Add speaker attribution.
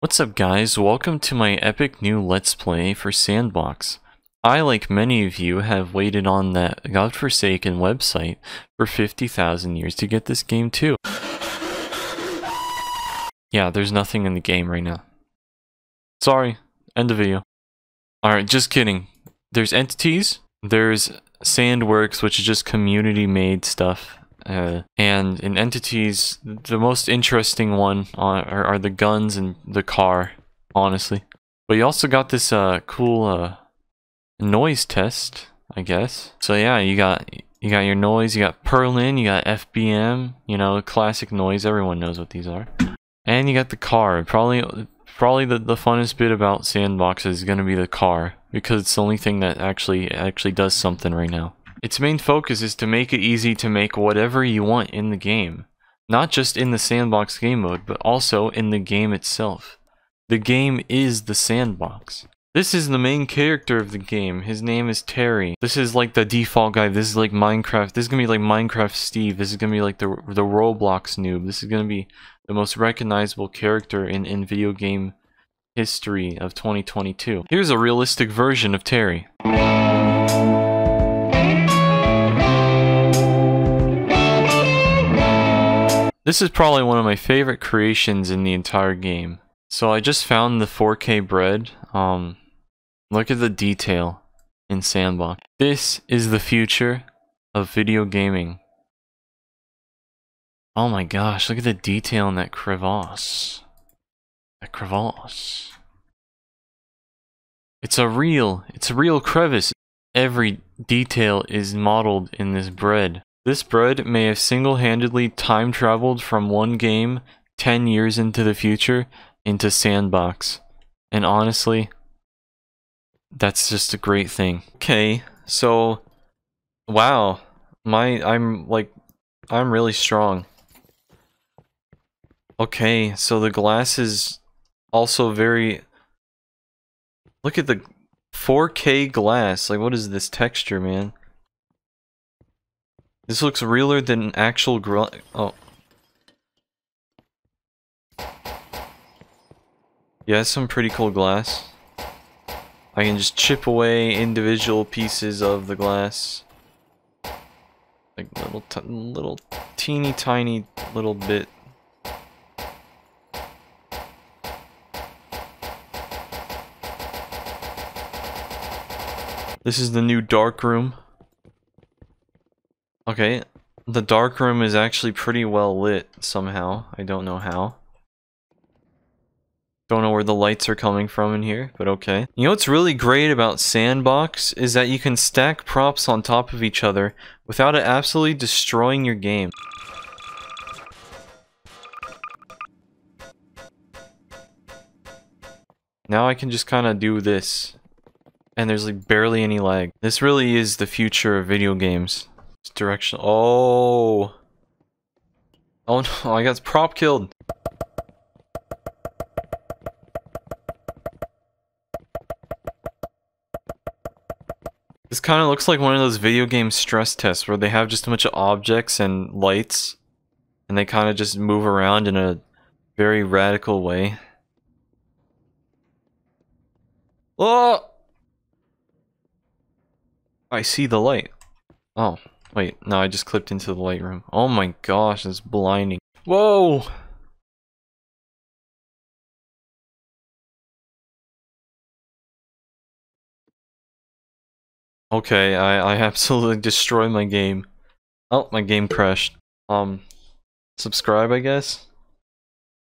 Speaker 1: What's up guys, welcome to my epic new Let's Play for S&box. I, like many of you, have waited on that godforsaken website for 50,000 years to get this game too. Yeah, there's nothing in the game right now. Sorry, end the video. Alright, just kidding. There's entities, there's Sandworks, which is just community-made stuff, uh, and in entities, the most interesting one are, are, the guns and the car, honestly. But you also got this uh, cool uh, noise test, I guess. So yeah, you got you got your noise, you got Perlin, you got FBM, you know, classic noise. Everyone knows what these are. And you got the car. Probably probably the, the funnest bit about S&box is going to be the car because it's the only thing that actually actually does something right now. Its main focus is to make it easy to make whatever you want in the game. Not just in the sandbox game mode, but also in the game itself. The game is the sandbox. This is the main character of the game. His name is Terry. This is like the default guy. This is like Minecraft. This is gonna be like Minecraft Steve. This is gonna be like the the Roblox noob. This is gonna be the most recognizable character in, in video game history of 2022. Here's a realistic version of Terry. This is probably one of my favorite creations in the entire game. So I just found the 4K bread. Um, look at the detail in S&box. This is the future of video gaming. Oh my gosh, look at the detail in that crevasse. That crevasse. It's a real, it's a real crevice. Every detail is modeled in this bread. This bread may have single-handedly time-traveled from one game 10 years into the future into S&box. And honestly, that's just a great thing. Okay, so wow. My I'm like I'm really strong. Okay, so the glass is also very Look at the 4K glass. Like what is this texture, man? This looks realer than actual gr- oh. Yeah, some pretty cool glass. I can just chip away individual pieces of the glass. Like little, little teeny tiny little bit. This is the new dark room. Okay, the dark room is actually pretty well lit somehow. I don't know how. Don't know where the lights are coming from in here, but okay. You know what's really great about S&box is that you can stack props on top of each other without it absolutely destroying your game. Now I can just kind of do this. And there's like barely any lag. This really is the future of video games. Direction. Oh. Oh no, I got prop killed. This kind of looks like one of those video game stress tests where they have just a bunch of objects and lights and they kind of just move around in a very radical way. Oh! I see the light. Oh. Wait, no, I just clipped into the Lightroom. Oh my gosh, it's blinding. Whoa! Okay, I, I absolutely destroyed my game. Oh, my game crashed. Um, subscribe, I guess?